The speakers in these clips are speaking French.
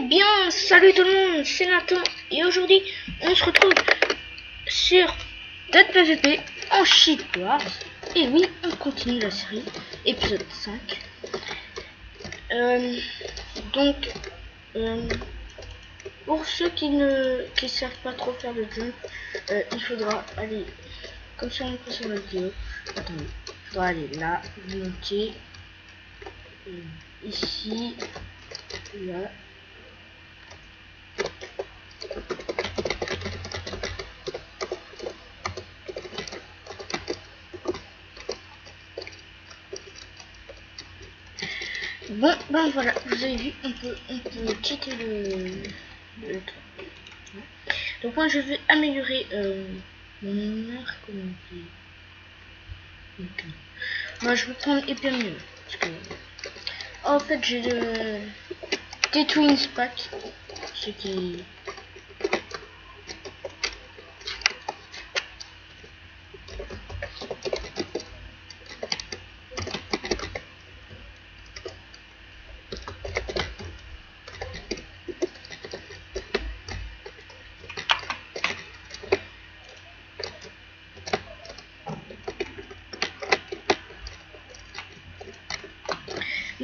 Eh bien, salut tout le monde, c'est Nathan et aujourd'hui on se retrouve sur Dead PVP en Wars. Et oui, on continue la série, épisode 5. Euh, donc, euh, pour ceux qui ne qui savent pas trop faire le jump, euh, il faudra aller comme ça on peut sur la vidéo. Attendez, il faudra aller là, monter euh, ici, là. Bon, ben voilà, vous avez vu, on peut, on peut quitter le, le. Donc moi je vais améliorer euh, mon arc, comment on dit. Moi je vais prendre épée mieux. Parce que, en fait j'ai le T-Twins pack, ce qui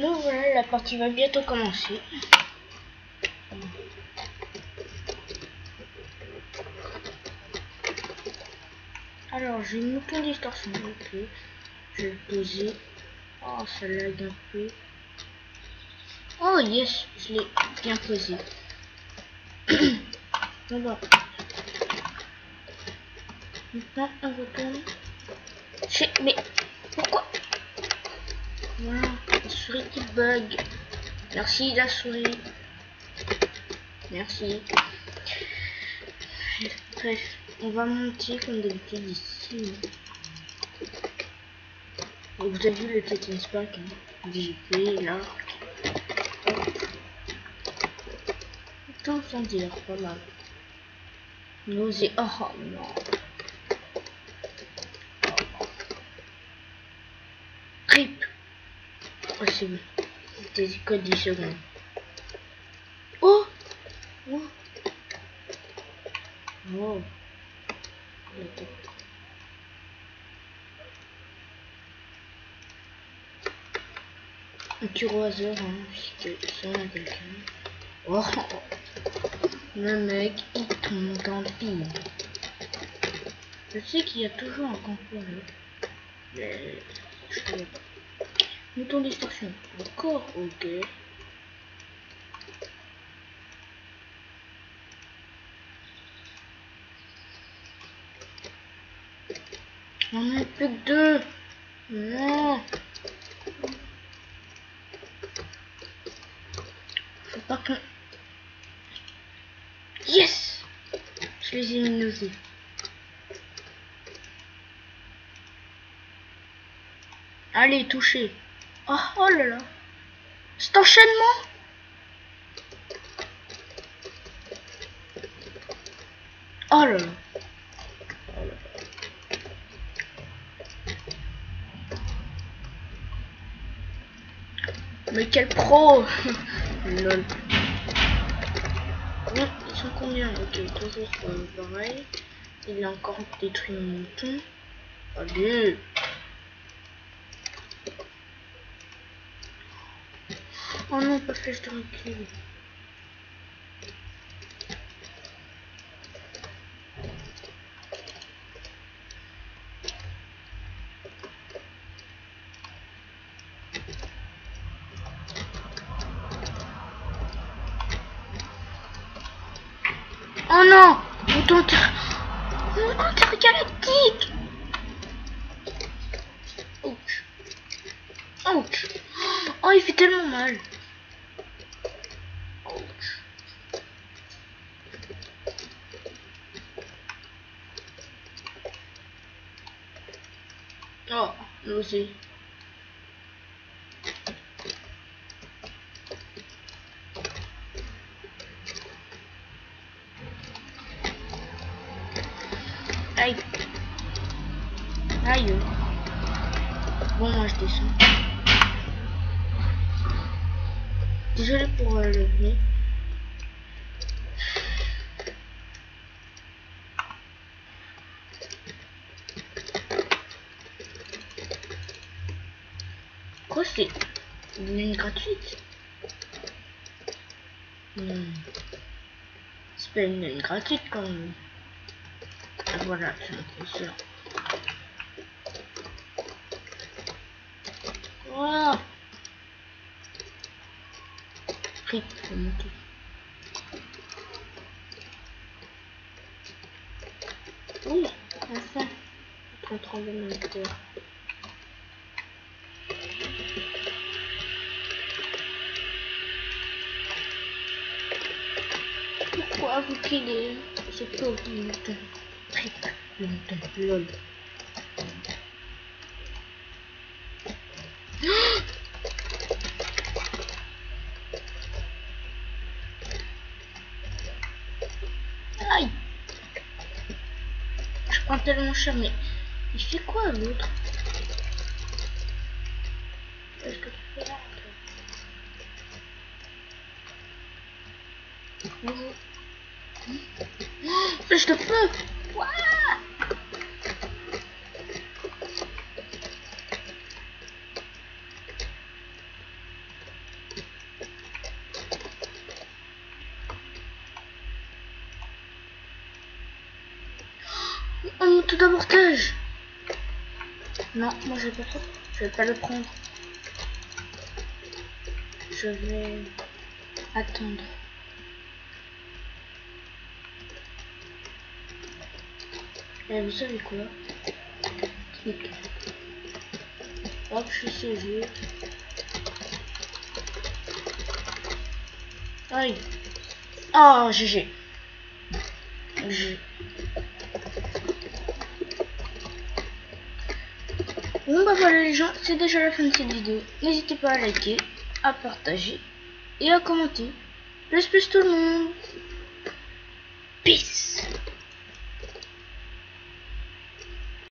Donc voilà, la partie va bientôt commencer. Alors, j'ai une mouton distorsion, ok. Je vais le poser. Oh, ça lag un peu. Oh yes, je l'ai bien posé. bon, bon. Maintenant, on retourne. Mais, pourquoi? Voilà, souris qui bug. Merci la souris. Merci. Bref, on va monter comme d'habitude ici. Vous avez vu le Titan Spark, hein. JP, là. Tout sans dire, pas mal. Nausée, oh non. Bon. C'était que 10 secondes. Oh Oh Oh Un petit oiseau, hein, à quelqu'un. Oh Le mec, il tombe dans le vide. Je sais qu'il y a toujours un hein. Mais je Mouton distorsion. Encore ok. On a plus que deux. Non. Faut pas qu'on... Yes Je les ai mis nausées. Allez, touché. Oh, oh là là. Cet enchaînement Oh là là. Mais quel pro Lol. Ils sont combien? Ok, toujours euh, pareil. Il a encore détruit mon mouton. Allez Oh non, pas flèche de recul. Oh non Mouton inter... Mouton intergalactique Ouch. Ouch. Oh, il fait tellement mal. Ouch. Oh, nausée. Aïe. Aïe. Bon, moi je descends. Désolé pour euh, le bruit. Gratuite. Hmm. C'est pas une laine gratuite quand même. Ah, voilà, c'est sûr. Voilà. Fric, faut monter. Oui, enfin. Après tremblement de terre. Pourquoi vous killez ce pauvre mouton Fric, le mouton, lol. Aïe Je prends tellement cher, mais il fait quoi l'autre Qu'est-ce que tu fais là Bonjour. Flèche de feu Ouah Un moto d'avortage Non, moi je Je vais pas le prendre. Je vais attendre. Et vous savez quoi. Hop, je suis saisi. Aïe. Oh, GG. GG. Bon bah voilà les gens, c'est déjà la fin de cette vidéo. N'hésitez pas à liker, à partager et à commenter. Plus plus tout le monde